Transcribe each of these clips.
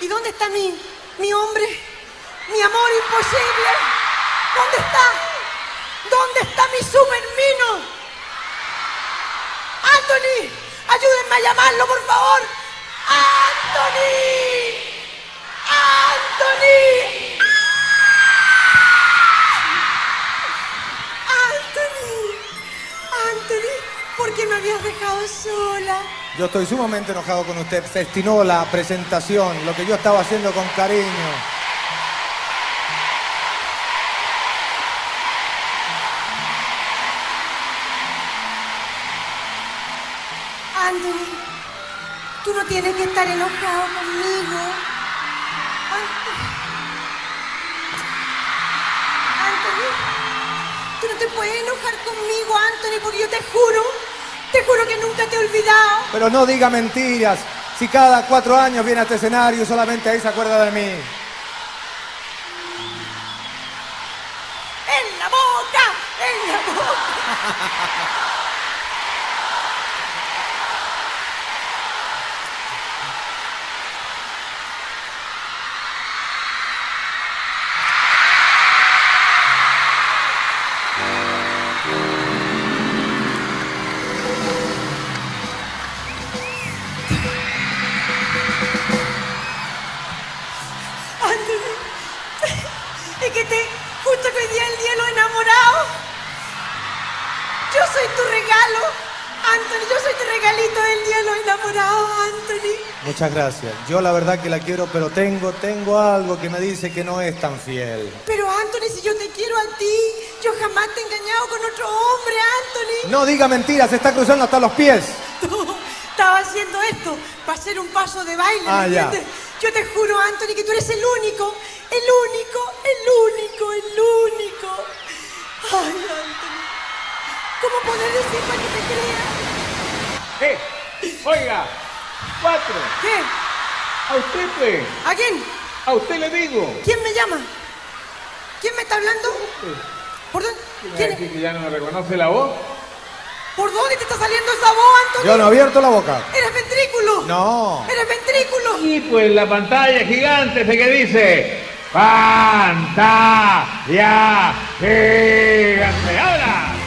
¿Y dónde está mi, mi hombre? Mi amor imposible. ¿Dónde está? ¿Dónde está mi supermino? Anthony, ayúdenme a llamarlo, por favor. Anthony. Anthony. ¿Por qué me habías dejado sola? Yo estoy sumamente enojado con usted. Festinó la presentación, lo que yo estaba haciendo con cariño. Anthony, tú no tienes que estar enojado conmigo. An- Anthony, tú no te puedes enojar conmigo, Anthony, porque yo te juro, te juro que nunca te he olvidado. Pero no diga mentiras. Si cada cuatro años viene a este escenario, solamente ahí se acuerda de mí. ¡En la boca! ¡En la boca! Anthony, yo soy tu regalito del día enamorados, Anthony. Muchas gracias. Yo la verdad que la quiero, pero tengo, tengo algo que me dice que no es tan fiel. Pero Anthony, si yo te quiero a ti, yo jamás te he engañado con otro hombre, Anthony. No diga mentiras, se está cruzando hasta los pies. Estaba haciendo esto para hacer un paso de baile, ¿me Ah, ya. entiendes? Yo te juro, Anthony, que tú eres el único, el único, el único, el único. Ay, Anthony, ¿cómo poder decir para que te crea? ¡Eh! Oiga, cuatro. ¿Qué? A usted, pues. ¿A quién? A usted le digo. ¿Quién me llama? ¿Quién me está hablando? ¿Por dónde? ¿Quién ¿Quién me es? que ya no me reconoce la voz? ¿Por dónde te está saliendo esa voz, Anthony? Yo no he abierto la boca. ¿Eres ventrículo? No. ¿Eres ventrículo? Y pues la pantalla gigante ese que dice pantalla gigante.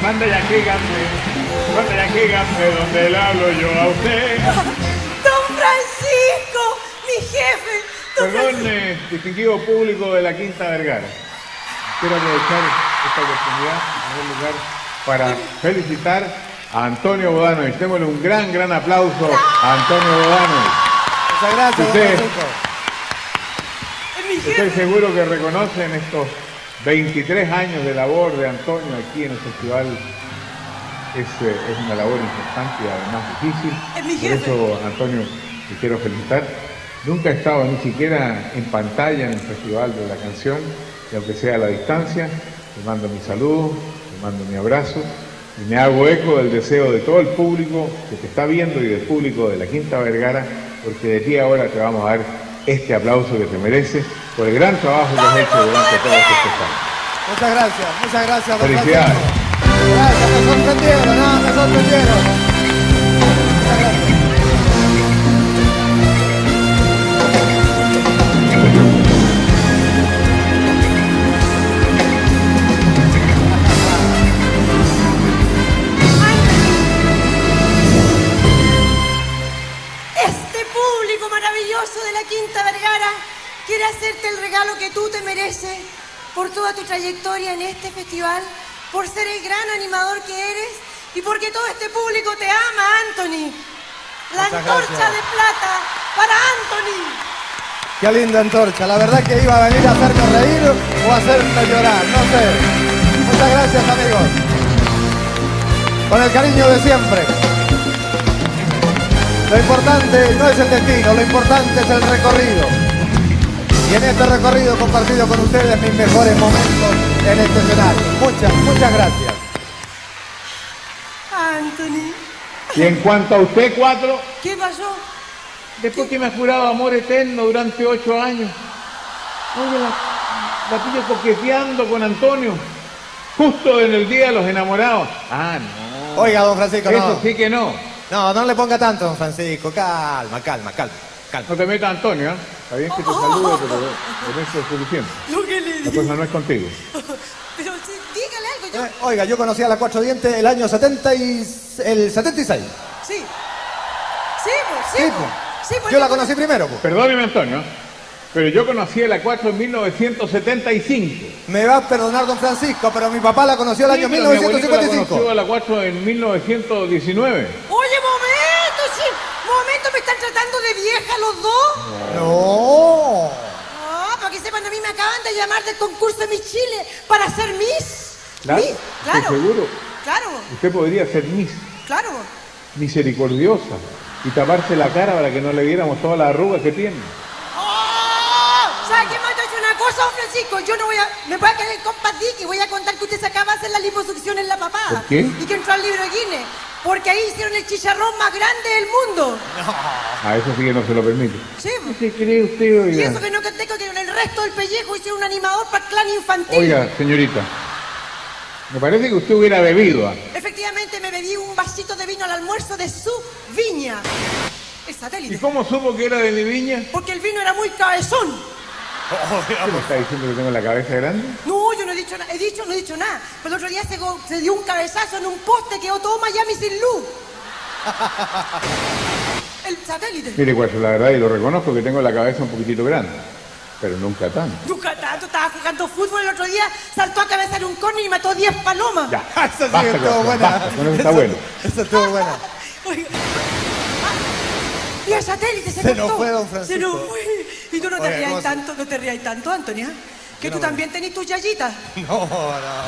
Ahora, pantalla gigante. Pantalla gigante donde le hablo yo a usted. Don Francisco, mi jefe. Don Perdón, eh, distinguido público de la Quinta Vergara. Quiero aprovechar esta oportunidad, en primer lugar, para felicitar a Antonio Bodanovich. Démosle un gran, gran aplauso a Antonio Bodanovich. Muchas gracias, don Usted- Francisco. Es mi Estoy seguro que reconocen estos 23 años de labor de Antonio aquí en el festival. Es, es una labor importante y además difícil. Por eso, Antonio, te quiero felicitar. Nunca he estado ni siquiera en pantalla en el Festival de la Canción, y aunque sea a la distancia, te mando mi saludo, te mando mi abrazo y me hago eco del deseo de todo el público que te está viendo y del público de la Quinta Vergara, porque de ti ahora te vamos a dar este aplauso que te mereces por el gran trabajo que has hecho durante todos estos años. Muchas gracias, muchas gracias, Felicidades. Gracias, toda tu trayectoria en este festival, por ser el gran animador que eres y porque todo este público te ama, Anthony. La Muchas antorcha gracias. de plata para Anthony. Qué linda antorcha. La verdad que iba a venir a hacerme reír o a hacerme llorar, no sé. Muchas gracias, amigos. Con el cariño de siempre. Lo importante no es el destino, lo importante es el recorrido. Y en este recorrido he compartido con ustedes mis mejores momentos en este escenario. Muchas, muchas gracias. Anthony, Y en cuanto a usted, cuatro, ¿qué pasó? después que me ha jurado amor eterno durante ocho años, oye, la, la pillo coqueteando con Antonio, justo en el día de los enamorados. Ah, no. Oiga, don Francisco, Eso no. sí que no. No, no le ponga tanto, don Francisco. Calma, calma, calma, calma. No te metas, Antonio, ¿eh? Está bien que te salude, pero con eso es suficiente. Lo que le La digo. cosa no es contigo. Pero sí, dígale algo. Yo... Eh, oiga, yo conocí a la Cuatro Dientes el año 70 y... el 76. Sí. Sí, pues, sí. Sí, pues. pues. Sí, pues, Yo la conocí primero, pues. Perdóneme, Antonio, pero yo conocí a la 4 en 1975. Me va a perdonar don Francisco, pero mi papá la conoció el año Sí, pero mi abuelito la 1955. conoció a la 4 en 1919. Oye, momento, sí. Momento, ¿me están tratando de vieja los dos? No. Ah, para que sepan, a mí me acaban de llamar del concurso de Miss Chile para ser Miss. Claro, Miss, claro. seguro. Claro, Usted podría ser Miss claro. misericordiosa y taparse la cara para que no le viéramos todas las arrugas que tiene. ¡Oh! ¿Sabe qué a decir una cosa, don Francisco. Yo no voy a... Me voy a caer compa Dick y voy a contar que usted se acaba de hacer la liposucción en la papada. ¿Por qué? Y que entró al libro de Guinness. Porque ahí hicieron el chicharrón más grande del mundo. A eso sí que no se lo permite. Sí. ¿Qué cree usted, Y oiga? eso que no que tengo que en el resto del pellejo hicieron un animador para el clan infantil. Oiga, señorita, me parece que usted hubiera bebido. ¿ah? Efectivamente me bebí un vasito de vino al almuerzo de su viña. El ¿Y satélite. cómo supo que era de mi viña? Porque el vino era muy cabezón. ¿Qué me está diciendo que tengo la cabeza grande? No, yo no he dicho nada. He dicho, no he dicho nada. Pero el otro día se, se dio un cabezazo en un poste, quedó todo Miami sin luz. El satélite. Mire, Cuacho, la verdad, y lo reconozco que tengo la cabeza un poquitito grande, pero nunca tanto. Nunca tanto, estaba jugando fútbol el otro día, saltó a cabezar un córner y mató 10 palomas. Ya, Esa sí basta, estuvo buena. basta, con eso está bueno. Esa estuvo buena. Oiga. Ah, Y el satélite se, Se nos cortó. fue, don Se Francisco. nos fue. Y tú no te Oye, rías ¿cómo se- tanto, no te rías tanto, Antonia. Que tú me- también tenés tus yayitas. No, no.